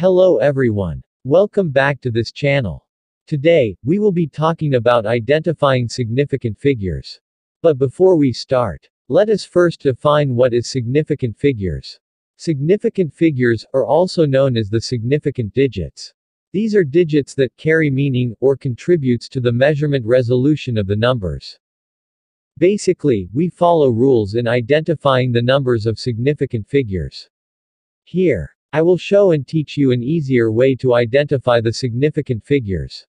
Hello everyone. Welcome back to this channel. Today, we will be talking about identifying significant figures. But before we start, let us first define what is significant figures. Significant figures are also known as the significant digits. These are digits that carry meaning or contributes to the measurement resolution of the numbers. Basically, we follow rules in identifying the numbers of significant figures. Here, I will show and teach you an easier way to identify the significant figures.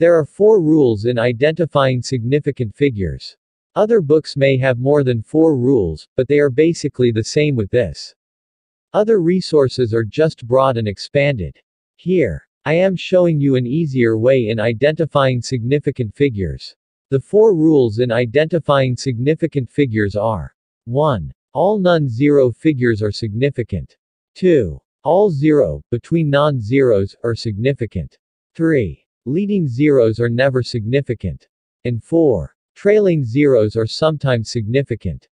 There are four rules in identifying significant figures. Other books may have more than four rules, but they are basically the same with this. Other resources are just broad and expanded. Here, I am showing you an easier way in identifying significant figures. The four rules in identifying significant figures are 1. All non-zero figures are significant. 2. All zero, between non-zeros, are significant. 3. Leading zeros are never significant. And 4. Trailing zeros are sometimes significant.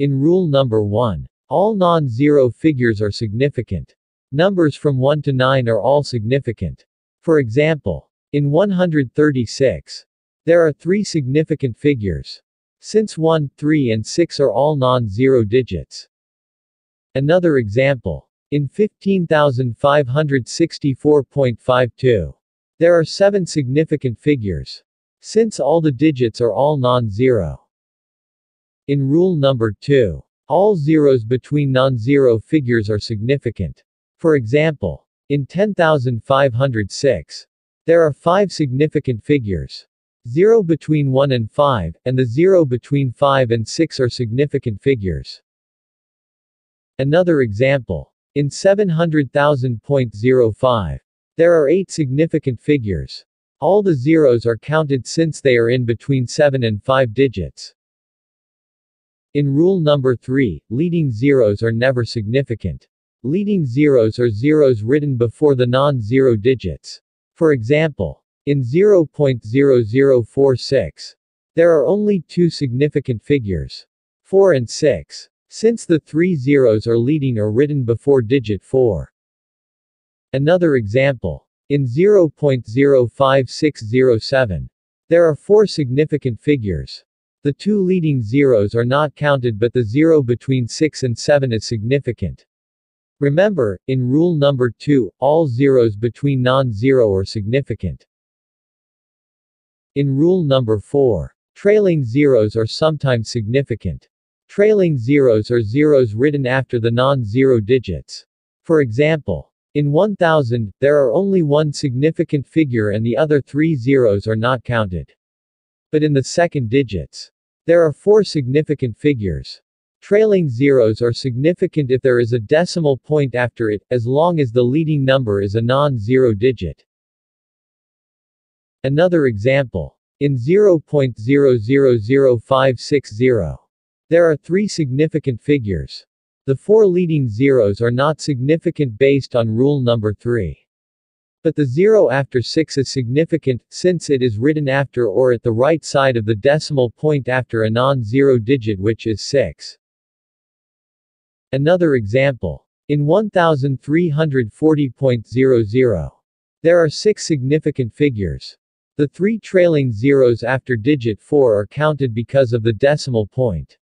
In rule number 1, all non-zero figures are significant. Numbers from 1 to 9 are all significant. For example, in 136, there are three significant figures. Since 1, 3 and 6 are all non-zero digits. Another example. In 15,564.52. There are seven significant figures. Since all the digits are all non-zero. In rule number 2. All zeros between non-zero figures are significant. For example, in 10,506. There are five significant figures. 0 between 1 and 5, and the 0 between 5 and 6 are significant figures. Another example. In 700,000.05. There are 8 significant figures. All the zeros are counted since they are in between 7 and 5 digits. In rule number 3, leading zeros are never significant. Leading zeros are zeros written before the non-zero digits. For example, in 0.0046, there are only two significant figures. 4 and 6. Since the three zeros are leading or written before digit 4. Another example. In 0.05607. There are four significant figures. The two leading zeros are not counted but the zero between 6 and 7 is significant. Remember, in rule number 2, all zeros between non-zero are significant. In rule number 4, trailing zeros are sometimes significant. Trailing zeros are zeros written after the non-zero digits. For example, in 1000, there are only one significant figure and the other three zeros are not counted. But in the second digits, there are four significant figures. Trailing zeros are significant if there is a decimal point after it, as long as the leading number is a non-zero digit. Another example. In 0.000560, there are three significant figures. The four leading zeros are not significant based on rule number 3. But the zero after 6 is significant, since it is written after or at the right side of the decimal point after a non-zero digit which is 6. Another example. In 1340.00, there are six significant figures. The three trailing zeros after digit 4 are counted because of the decimal point.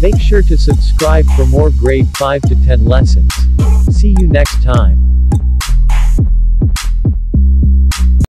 Make sure to subscribe for more grade 5 to 10 lessons. See you next time.